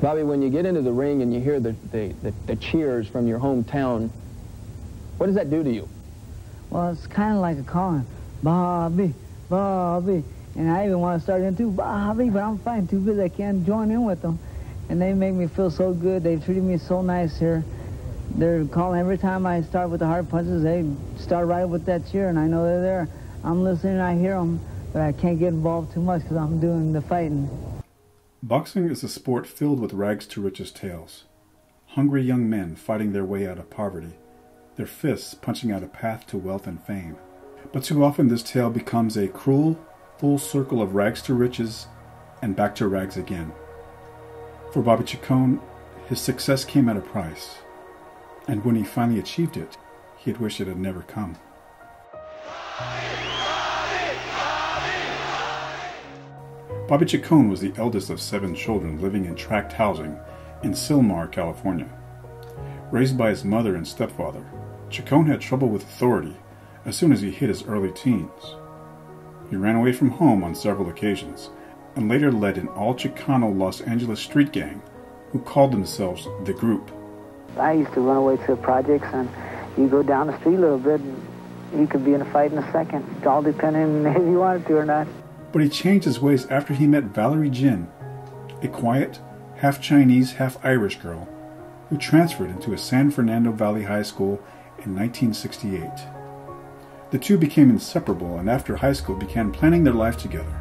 Bobby, when you get into the ring and you hear the, the, the, the cheers from your hometown, what does that do to you? Well, it's kind of like a calling, Bobby, Bobby. And I even want to start into Bobby, but I'm fighting too busy. I can't join in with them. And they make me feel so good. They treated me so nice here. They're calling every time I start with the hard punches. They start right with that cheer, and I know they're there. I'm listening, I hear them, but I can't get involved too much because I'm doing the fighting. Boxing is a sport filled with rags to riches tales. Hungry young men fighting their way out of poverty, their fists punching out a path to wealth and fame. But too often this tale becomes a cruel, full circle of rags to riches and back to rags again. For Bobby Chacon, his success came at a price, and when he finally achieved it, he'd wish it had never come. Bobby Chacon was the eldest of seven children living in tract housing in Sylmar, California. Raised by his mother and stepfather, Chacon had trouble with authority as soon as he hit his early teens. He ran away from home on several occasions and later led an all Chicano Los Angeles street gang who called themselves The Group. I used to run away to projects, and you go down the street a little bit, and you could be in a fight in a second, It all depending if you wanted to or not. But he changed his ways after he met Valerie Jin, a quiet, half Chinese, half Irish girl who transferred into a San Fernando Valley High School in 1968. The two became inseparable and after high school began planning their life together.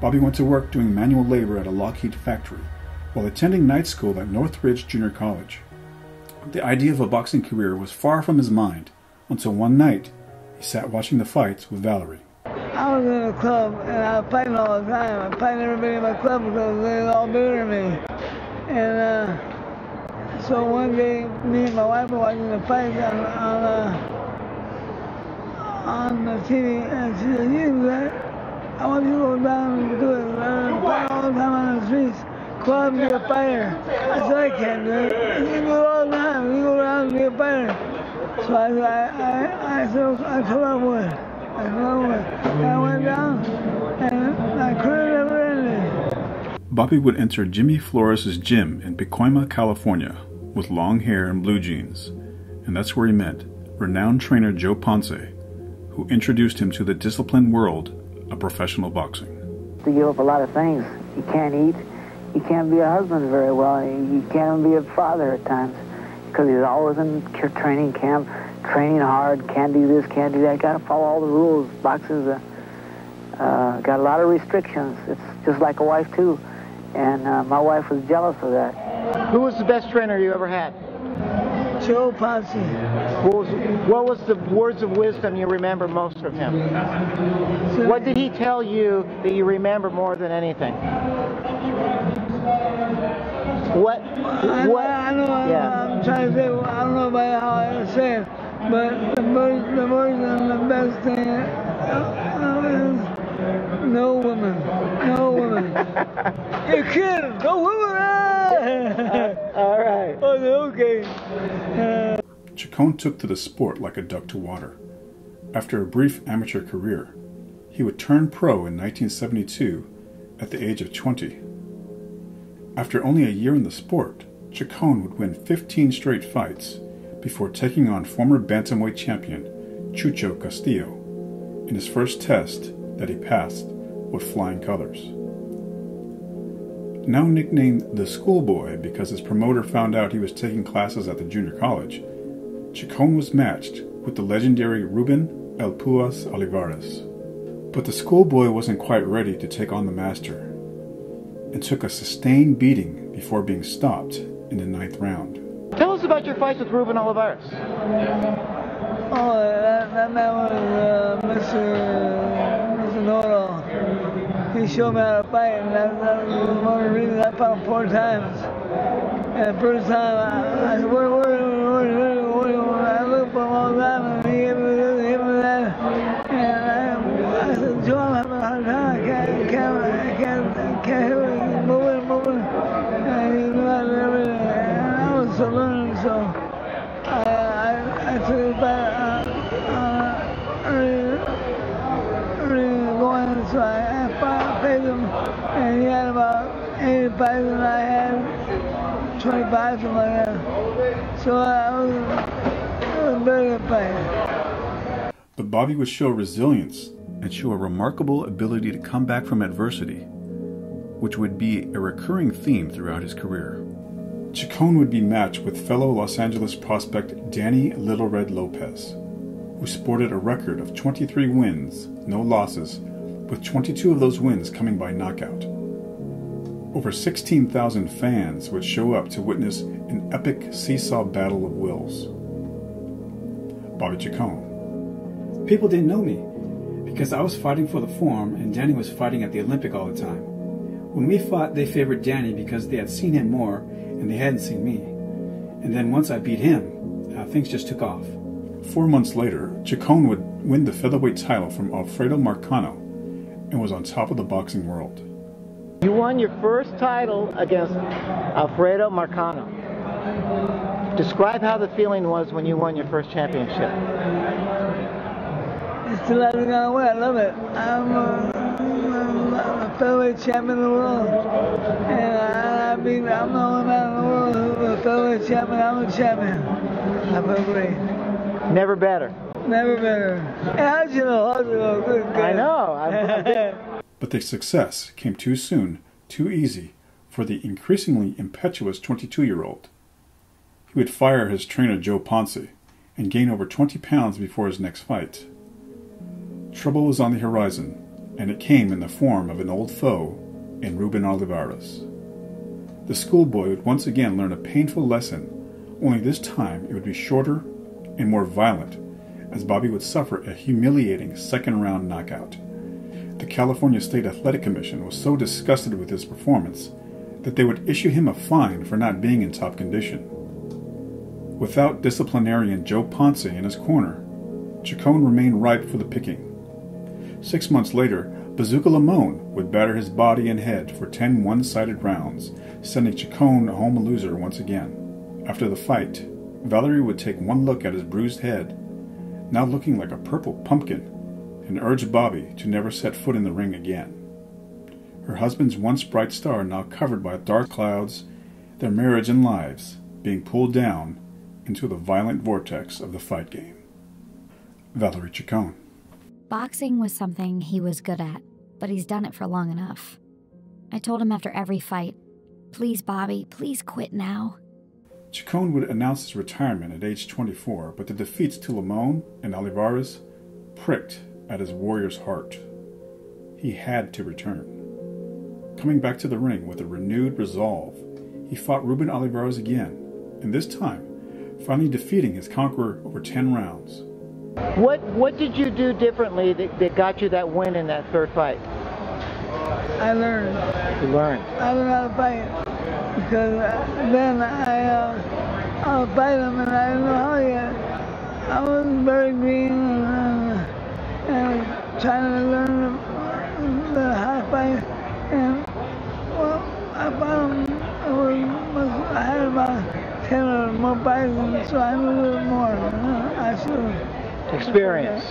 Bobby went to work doing manual labor at a Lockheed factory while attending night school at Northridge Junior College. The idea of a boxing career was far from his mind until one night he sat watching the fights with Valerie. I was in a club and I was fighting all the time. I fighting everybody in my club because they were all bigger than me. And uh, so one day, me and my wife were watching the fight on, on, uh, on the TV, and she said, you that, I want you to go down and do it. Uh, fight all the time on the streets. Club, be a fighter. I said, I can't do it. You it all the time. You go around and be a fighter. So I, I, I, I, so I told her I would. I went down. Bobby would enter Jimmy Flores' gym in Pacoima, California, with long hair and blue jeans, and that's where he met renowned trainer Joe Ponce, who introduced him to the disciplined world of professional boxing. To give up a lot of things. You can't eat. You can't be a husband very well. You can't be a father at times because he's always in training camp, training hard. Can't do this, can't do that. Got to follow all the rules. Boxing's a, uh, got a lot of restrictions. It's just like a wife too, and uh, my wife was jealous of that. Who was the best trainer you ever had? Joe Ponce. What was, what was the words of wisdom you remember most from him? What did he tell you that you remember more than anything? What? I, What? I, know. Yeah. I'm trying to say. I don't know about how I say it, but the most, the most and the best thing uh, is no woman, no woman. you kidding? No woman. Ah! All right. Oh, okay. Uh, Chacon took to the sport like a duck to water. After a brief amateur career, he would turn pro in 1972 at the age of 20. After only a year in the sport, Chacon would win 15 straight fights before taking on former bantamweight champion Chucho Castillo in his first test that he passed with flying colors. Now nicknamed the schoolboy because his promoter found out he was taking classes at the junior college, Chacon was matched with the legendary Ruben El Puas Olivares. But the schoolboy wasn't quite ready to take on the master and took a sustained beating before being stopped in the ninth round. Tell us about your fights with Ruben Olivares. oh, that, that man was uh, Mr. Mr. Know-it-all. He showed me how to fight, and that, that was one of the reasons I fought four times. And the first time, I, I said, where, where, where, where, where, where, I looked for all the time, I learning, so I, I, I took it back uh, uh, early, early going, so I, I faced him, and he had about 80 fights, and I had 25, something like that. So I was, I was very fighter. But Bobby would show resilience and show a remarkable ability to come back from adversity, which would be a recurring theme throughout his career. Chacon would be matched with fellow Los Angeles prospect Danny Little Red Lopez, who sported a record of 23 wins, no losses, with 22 of those wins coming by knockout. Over 16,000 fans would show up to witness an epic seesaw battle of wills. Bobby Chacon. People didn't know me because I was fighting for the Forum and Danny was fighting at the Olympic all the time. When we fought, they favored Danny because they had seen him more and they hadn't seen me. And then once I beat him, uh, things just took off. Four months later, Chacon would win the featherweight title from Alfredo Marcano and was on top of the boxing world. You won your first title against Alfredo Marcano. Describe how the feeling was when you won your first championship. It's the last thing I win. I love it. I'm a, I'm a featherweight champion of the world. And I, I mean, I'm the only man in the world who's a featherweight champion. I'm a champion. I feel great. Never better. Never better. Hey, how'd you know? How'd you know? Good, good. I know. But the success came too soon, too easy, for the increasingly impetuous 22 year old. He would fire his trainer Joe Ponce and gain over 20 pounds before his next fight. Trouble was on the horizon, and it came in the form of an old foe in Ruben Olivares. The schoolboy would once again learn a painful lesson, only this time it would be shorter and more violent, as Bobby would suffer a humiliating second round knockout. The California State Athletic Commission was so disgusted with his performance that they would issue him a fine for not being in top condition. Without disciplinarian Joe Ponce in his corner, Chacon remained ripe for the picking. Six months later, Bazooka Limon would batter his body and head for ten one sided rounds, sending Chacon home a loser once again. After the fight, Valerie would take one look at his bruised head, now looking like a purple pumpkin, and urge Bobby to never set foot in the ring again. Her husband's once bright star now covered by dark clouds, their marriage and lives being pulled down into the violent vortex of the fight game. Valerie Chacon. Boxing was something he was good at, but he's done it for long enough. I told him after every fight, please, Bobby, please quit now. Chacon would announce his retirement at age 24, but the defeats to Limon and Olivares pricked at his warrior's heart. He had to return. Coming back to the ring with a renewed resolve, he fought Ruben Olivares again, and this time, finally defeating his conqueror over 10 rounds. What What did you do differently that, that got you that win in that third fight? I learned. You learned. I learned how to fight because uh, then I uh, I would fight him and I didn't know how yet. I was very green and, uh, and trying to learn the, how to fight and well I fought him. I, was, I had about ten or more fights so I knew a little more. I should. Experience.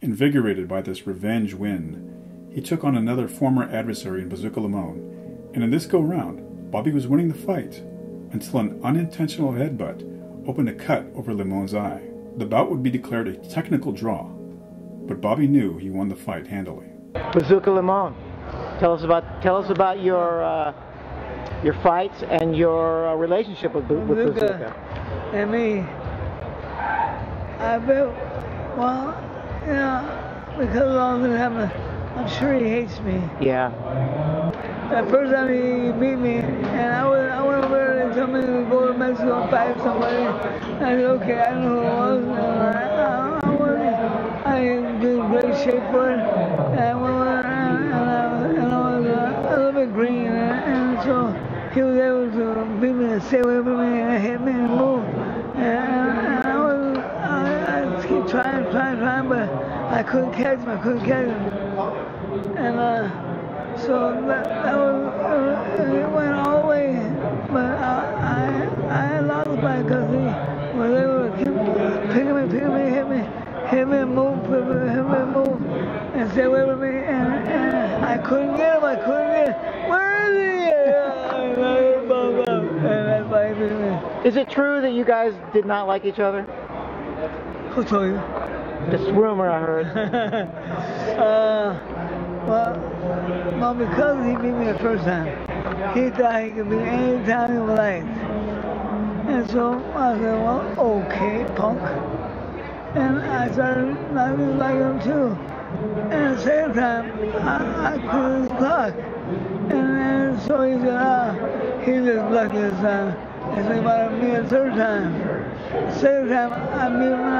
Invigorated by this revenge win, he took on another former adversary in Bazooka Limon, and in this go round, Bobby was winning the fight until an unintentional headbutt opened a cut over Limon's eye. The bout would be declared a technical draw, but Bobby knew he won the fight handily. Bazooka Limon. Tell us about Tell us about your uh, your fights and your uh, relationship with, Bu- with Bazooka. Bazooka. and me. I feel, well, you know, because of all this happened, I'm sure he hates me. Yeah. The first time he beat me, and I went, I went over there and told me to go to Mexico and fight somebody. I said, okay, I know who it was. I, I, I, was, I was in great shape for it. And I went over there and, and, I, and I was uh, a little bit green. And, and so he was able to beat me and stay away from couldn't catch him. I couldn't catch him. And uh, so that, that was, uh, it went all the way. But I, I, I lost the fight because he was able to keep picking me, picking me, hit me, hit me move, hit me, move, and stay away from me. And, and I couldn't get him. I couldn't get him. Where is he? And that Is it true that you guys did not like each other? Who told you? This rumor I heard. uh, well, well, because he beat me the first time, he thought he could beat me any time he liked. And so I said, well, okay, punk. And I started to like him too. And at the same time, I, I quit his clock. And then so he said, ah, he just lucky this time. Might have me a third time. Second time, I mean, when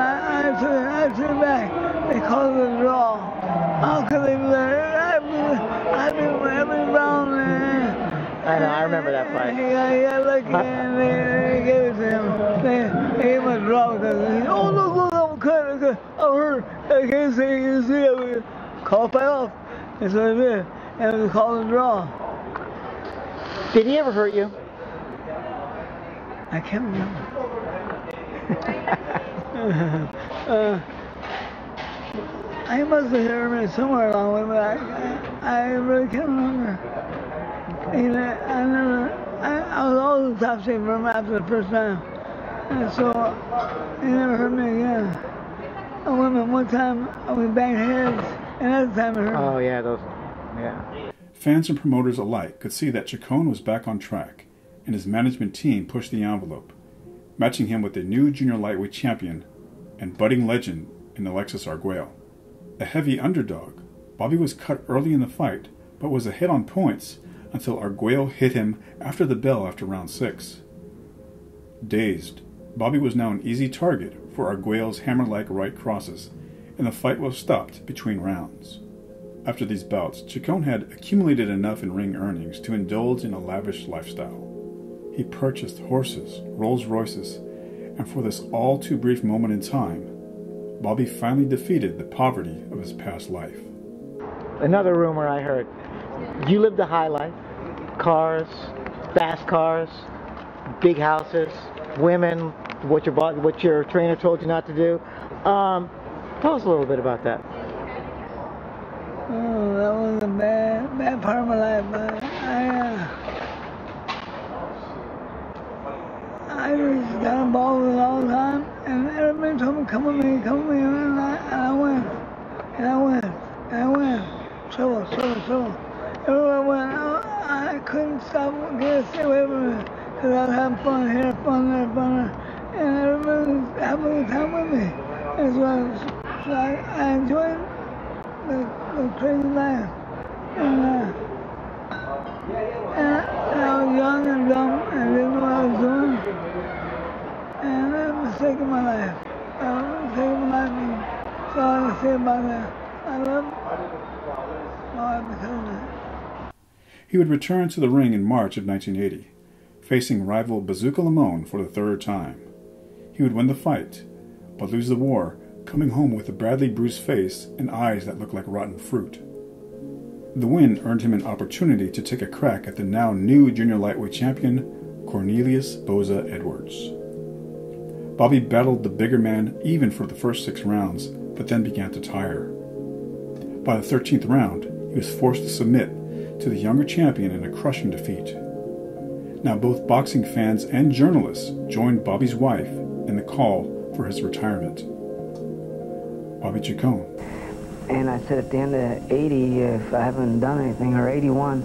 Took it, I took back. They called it a draw. How could they do that? I've been, every round. I know, I remember that fight. Got, he got lucky and they, they gave it to him. They, they gave him a draw because he, oh, look, look, I'm cut, I'm cut. I'm hurt. I can't see, you can see. I mean, call it off. And so they did. And it was called a draw. Did he ever hurt you? I can't remember. uh, I must have heard me somewhere along the way, but I, I, I really can't remember. You know, I never, I, I was always a top shape from after the first time. And so, he never hurt me again. I went one time, we banged heads, and that time it hurt Oh, yeah, those, yeah. Fans and promoters alike could see that Chacon was back on track, and his management team pushed the envelope, matching him with a new junior lightweight champion and budding legend in Alexis Arguello. A heavy underdog, Bobby was cut early in the fight, but was ahead on points until Arguello hit him after the bell after round six. Dazed, Bobby was now an easy target for Arguello's hammer-like right crosses, and the fight was stopped between rounds. After these bouts, Chacon had accumulated enough in ring earnings to indulge in a lavish lifestyle. He purchased horses, Rolls Royces, and for this all too brief moment in time, Bobby finally defeated the poverty of his past life. Another rumor I heard. You lived a high life. Cars, fast cars, big houses, women, what your, what your trainer told you not to do. Um, tell us a little bit about that. Oh, that was a bad, bad part of my life. But I, uh, I got involved with it all the time, and everybody told me, "Come with me, come with me," and I, and I went, and I went, and I went. Trouble, trouble, trouble. Everywhere I went, I, I couldn't stop, stay away from it, because I was having fun here, fun there, fun there, and everybody was having a good time with me. And so I, so I, I enjoyed the, the crazy life. And, uh, Uh, I was young and dumb and didn't know what I was doing. And that was a my life. That was a my life. That's I say about that. I love my because of that. He would return to the ring in March of 1980, facing rival Bazooka Limon for the third time. He would win the fight, but lose the war, coming home with a badly bruised face and eyes that looked like rotten fruit. The win earned him an opportunity to take a crack at the now new junior lightweight champion, Cornelius Boza Edwards. Bobby battled the bigger man even for the first six rounds, but then began to tire. By the 13th round, he was forced to submit to the younger champion in a crushing defeat. Now, both boxing fans and journalists joined Bobby's wife in the call for his retirement. Bobby Chacon. And I said at the end of 80, if I haven't done anything, or 81,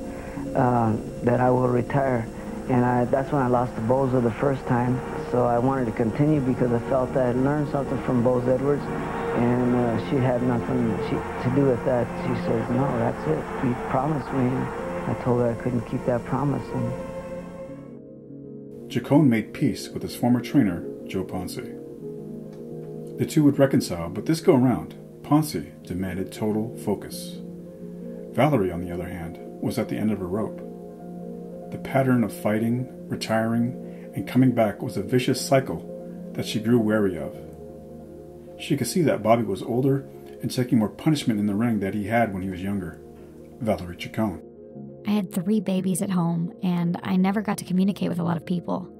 uh, that I will retire. And I, that's when I lost to Boza the first time. So I wanted to continue because I felt I had learned something from Boza Edwards. And uh, she had nothing she, to do with that. She says, no, that's it. You promised me. I told her I couldn't keep that promise. And Chacon made peace with his former trainer, Joe Ponce. The two would reconcile, but this go round, Ponce demanded total focus. Valerie, on the other hand, was at the end of her rope. The pattern of fighting, retiring, and coming back was a vicious cycle that she grew wary of. She could see that Bobby was older and taking more punishment in the ring than he had when he was younger. Valerie Chacon. I had three babies at home, and I never got to communicate with a lot of people.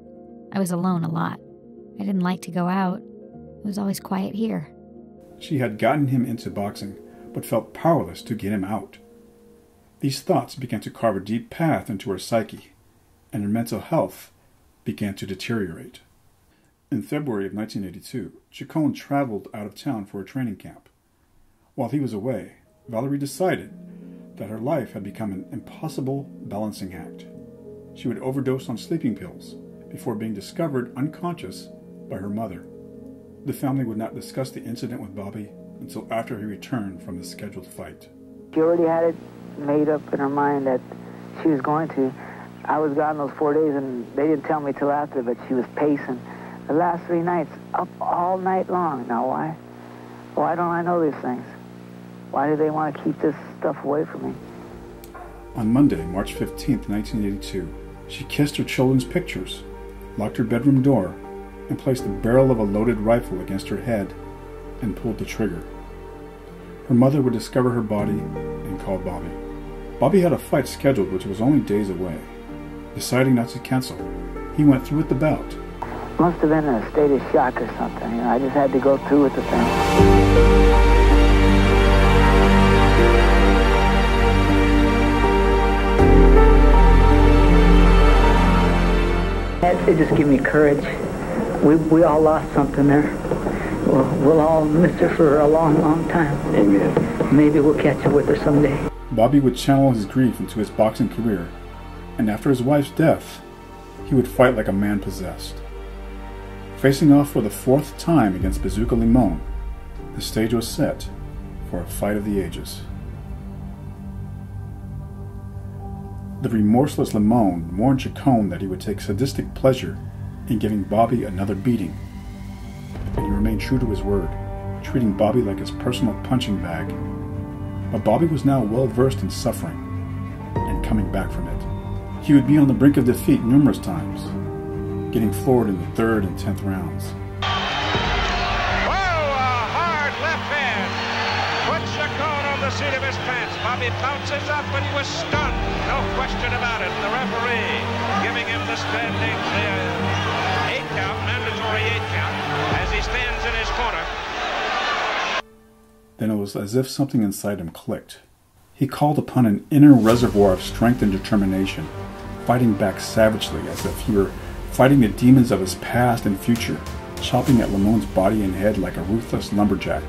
I was alone a lot. I didn't like to go out. It was always quiet here. She had gotten him into boxing, but felt powerless to get him out. These thoughts began to carve a deep path into her psyche, and her mental health began to deteriorate. In February of 1982, Chacon traveled out of town for a training camp. While he was away, Valerie decided that her life had become an impossible balancing act. She would overdose on sleeping pills before being discovered unconscious by her mother. The family would not discuss the incident with Bobby until after he returned from the scheduled fight. She already had it made up in her mind that she was going to. I was gone those four days, and they didn't tell me till after, but she was pacing. The last three nights, up all night long. Now, why? Why don't I know these things? Why do they want to keep this stuff away from me? On Monday, March 15, 1982, she kissed her children's pictures, locked her bedroom door, and placed the barrel of a loaded rifle against her head and pulled the trigger. Her mother would discover her body and call Bobby. Bobby had a fight scheduled which was only days away. Deciding not to cancel, he went through with the bout. Must have been in a state of shock or something. You know, I just had to go through with the thing. It just gave me courage. We, we all lost something there. We'll, we'll all miss her for a long, long time. Amen. Maybe we'll catch up with her someday. Bobby would channel his grief into his boxing career, and after his wife's death, he would fight like a man possessed. Facing off for the fourth time against Bazooka Limon, the stage was set for a fight of the ages. The remorseless Limon warned Chacon that he would take sadistic pleasure in giving Bobby another beating, and he remained true to his word, treating Bobby like his personal punching bag. But Bobby was now well versed in suffering and coming back from it. He would be on the brink of defeat numerous times, getting floored in the third and tenth rounds. Whoa, a hard left hand. Puts Chacon on the seat of his pants. Bobby bounces up, but he was stunned. No question about it. The referee giving him the standing the as he stands in his corner. Then it was as if something inside him clicked. He called upon an inner reservoir of strength and determination, fighting back savagely as if he were fighting the demons of his past and future, chopping at Limon's body and head like a ruthless lumberjack.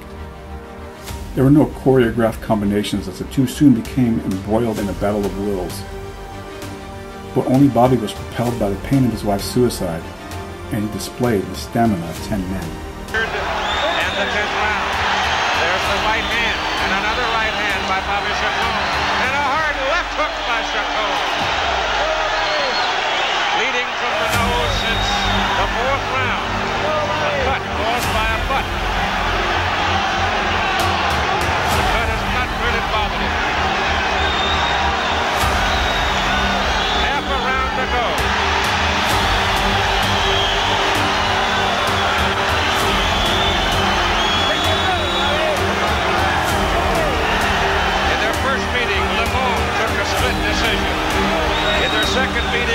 There were no choreographed combinations as the two soon became embroiled in a battle of wills. But only Bobby was propelled by the pain of his wife's suicide and displayed the stamina of ten men. And the 10th round. There's the right hand, and another right hand by Bobby Chacon. And a hard left hook by Chacon. Leading from the nose since the fourth round. A cut caused by a butt.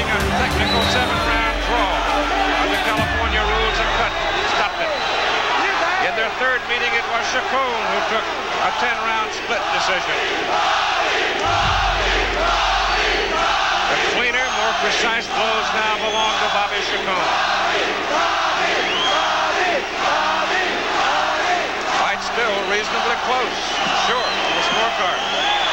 Second a technical seven-round draw. Under California rules, a cut stopped it. In their third meeting, it was Chacon who took a 10-round split decision. The cleaner, more precise blows now belong to Bobby Chacon. Fight still reasonably close. Sure, on the scorecard.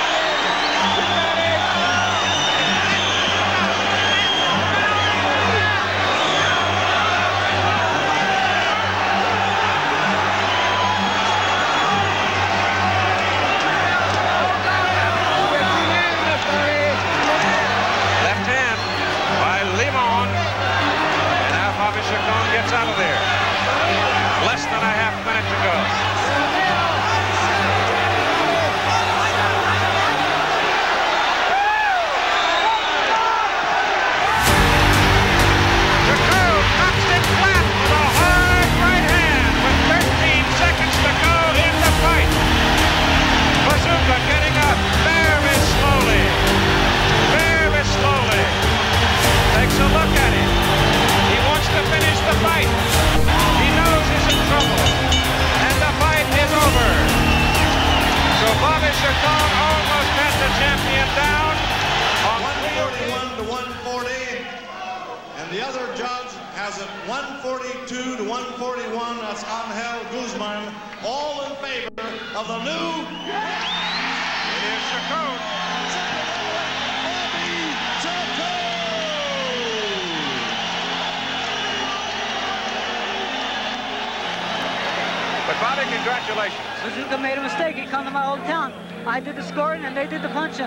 I did the scoring and they did the punching.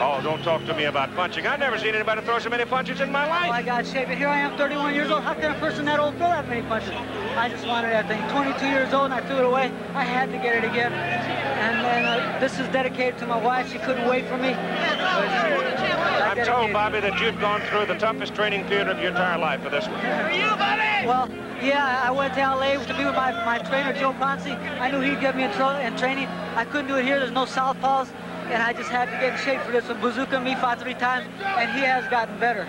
Oh, don't talk to me about punching. I've never seen anybody throw so many punches in my life. Oh, I got shape. Here I am, 31 years old. How can a person that old throw that many punches? I just wanted that thing. 22 years old and I threw it away. I had to get it again. And then uh, this is dedicated to my wife. She couldn't wait for me. I'm told, Bobby, that you've gone through the toughest training period of your entire life for this one. Well, yeah, I went to LA to be with my, my trainer, Joe Ponce. I knew he'd get me in, tro- in training. I couldn't do it here. There's no southpaws. And I just had to get in shape for this. And Bazooka and me fought three times, and he has gotten better.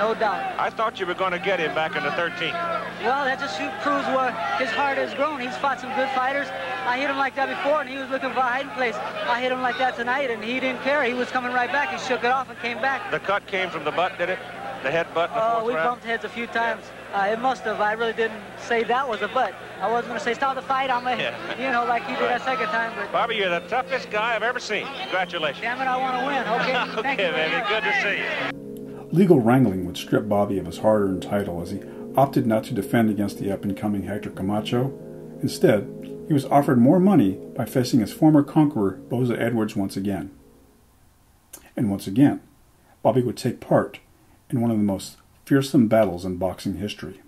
No doubt. I thought you were going to get him back in the 13th. Well, that just proves where his heart has grown. He's fought some good fighters. I hit him like that before, and he was looking for a hiding place. I hit him like that tonight, and he didn't care. He was coming right back. He shook it off and came back. The cut came from the butt, did it? The head butt Oh, we round? bumped heads a few times. Uh, it must have. I really didn't say that was a butt. I wasn't going to say stop the fight. I'm a, Yeah. you know, like he did that second time. But Bobby, you're the toughest guy I've ever seen. Congratulations. damn it, I want to win. Okay. okay, Thank you baby. Good to see you. Legal wrangling would strip Bobby of his hard earned title as he opted not to defend against the up and coming Hector Camacho. Instead, he was offered more money by facing his former conqueror, Boza Edwards, once again. And once again, Bobby would take part in one of the most fearsome battles in boxing history.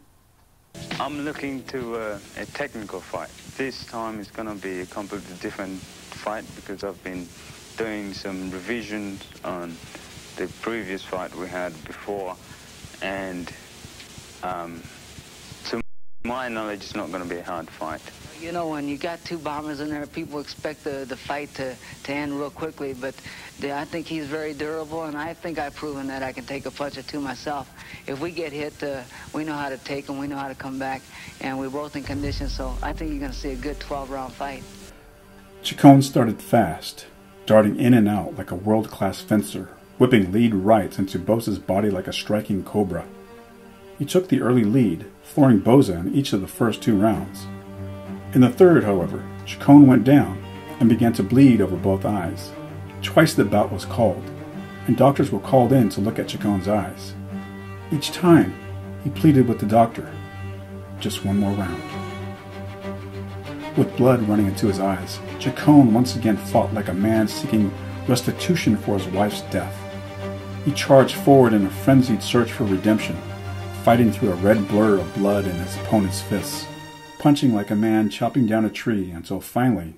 I'm looking to uh, a technical fight. This time it's going to be a completely different fight because I've been doing some revisions on the previous fight we had before, and um, to my knowledge, it's not going to be a hard fight. You know, when you got two bombers in there, people expect the, the fight to, to end real quickly, but the, I think he's very durable, and I think I've proven that I can take a punch or two myself. If we get hit, uh, we know how to take them, we know how to come back, and we're both in condition, so I think you're going to see a good 12-round fight. Chacon started fast, darting in and out like a world class fencer, whipping lead right into Boza's body like a striking cobra. He took the early lead, flooring Boza in each of the first two rounds. In the third, however, Chacon went down and began to bleed over both eyes. Twice the bout was called, and doctors were called in to look at Chacon's eyes. Each time, he pleaded with the doctor, just one more round. With blood running into his eyes, Chacon once again fought like a man seeking restitution for his wife's death. He charged forward in a frenzied search for redemption, fighting through a red blur of blood in his opponent's fists, punching like a man chopping down a tree until finally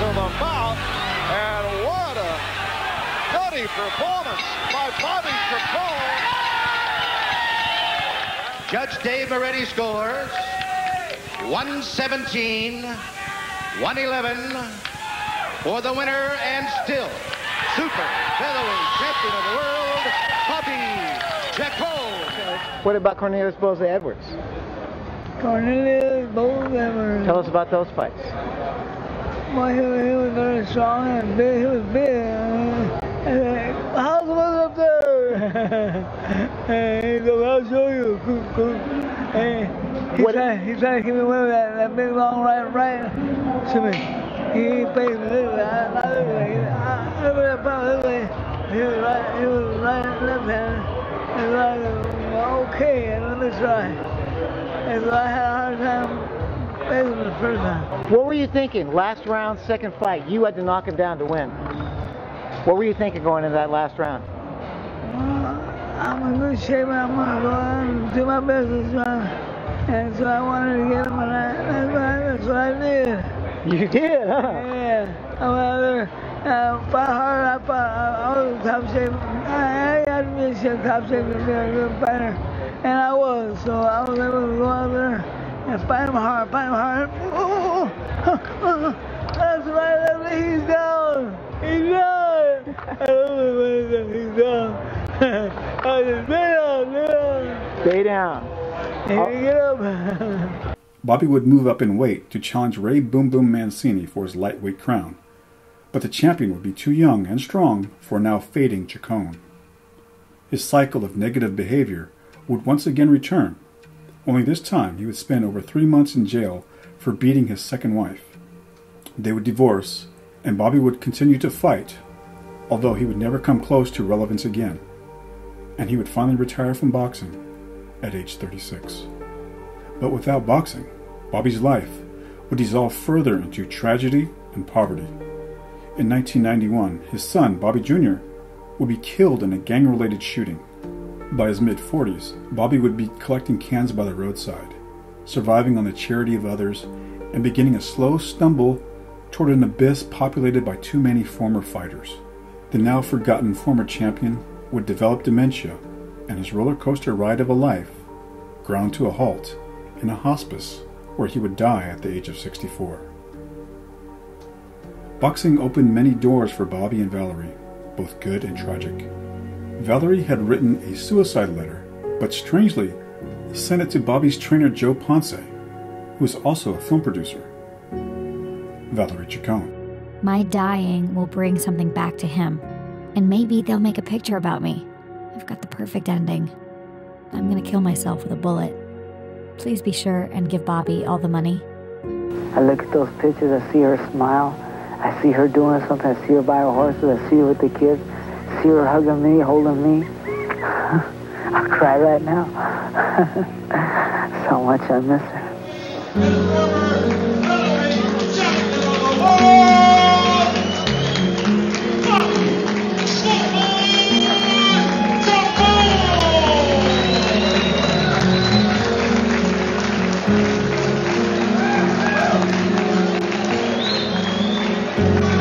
seconds of the bout. And what a nutty performance by Bobby Chacon. Judge Dave Moretti scores 117, 111 for the winner and still super featherweight champion of the world, Bobby Chacon. What about Cornelius Boza Edwards? Cornelius Boza Tell us about those fights. Well, he, was- he was very strong and big. He was big. Uh, and the was up there. and he goes, I'll show you. Hey, he tried, he tried to keep me away with that, that big long right, right to me. He faced me this way, I, not this way. I, I would have this way. He was right, he was right left hand. And I said, okay, and let me try. And so I had a hard time facing him the first time. What were you thinking? Last round, second fight. You had to knock him down to win. What were you thinking going into that last round? I'm in good shape and I'm gonna go out and do my best this round. And so I wanted to get him and I, that's, what I, that's what I did. You did, huh? Yeah. I went out uh, fought hard, I fought, I, I was top shape. I, I got to be in top shape to be a good fighter. And I was, so I was able to go out there and fight him hard, fight him hard. Oh, oh, oh. that's right, Leslie, he's down. He's down. I don't know what he's down. I said, stay down, stay down. Stay down. Hey, oh. get up. Bobby would move up in weight to challenge Ray Boom Boom Mancini for his lightweight crown, but the champion would be too young and strong for now fading Chacon. His cycle of negative behavior would once again return, only this time he would spend over three months in jail for beating his second wife. They would divorce, and Bobby would continue to fight, although he would never come close to relevance again and he would finally retire from boxing at age 36. But without boxing, Bobby's life would dissolve further into tragedy and poverty. In 1991, his son, Bobby Jr., would be killed in a gang related shooting. By his mid 40s, Bobby would be collecting cans by the roadside, surviving on the charity of others, and beginning a slow stumble toward an abyss populated by too many former fighters. The now forgotten former champion would develop dementia, and his roller coaster ride of a life ground to a halt in a hospice where he would die at the age of 64. Boxing opened many doors for Bobby and Valerie, both good and tragic. Valerie had written a suicide letter, but strangely sent it to Bobby's trainer Joe Ponce, who was also a film producer. Valerie Chacon. My dying will bring something back to him and maybe they'll make a picture about me. I've got the perfect ending. I'm gonna kill myself with a bullet. Please be sure and give Bobby all the money. I look at those pictures, I see her smile. I see her doing something. I see her by her horses. I see her with the kids. See her hugging me, holding me. I'll cry right now. so much I miss her. I'll say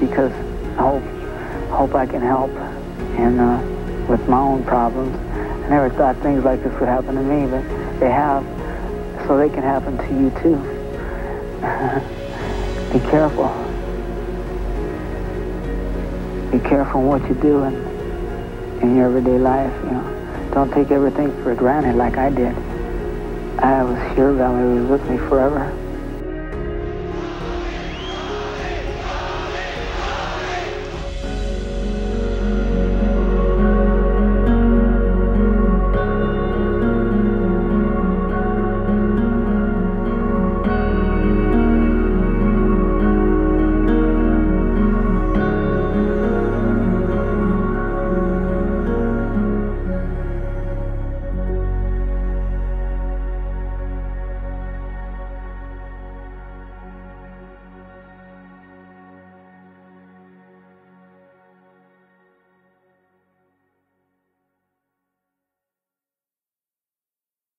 because I hope, hope I can help and uh, with my own problems. I never thought things like this would happen to me, but they have, so they can happen to you too. Be careful. Be careful what you do in, in your everyday life, you know. Don't take everything for granted like I did. I was sure Valerie was with me forever.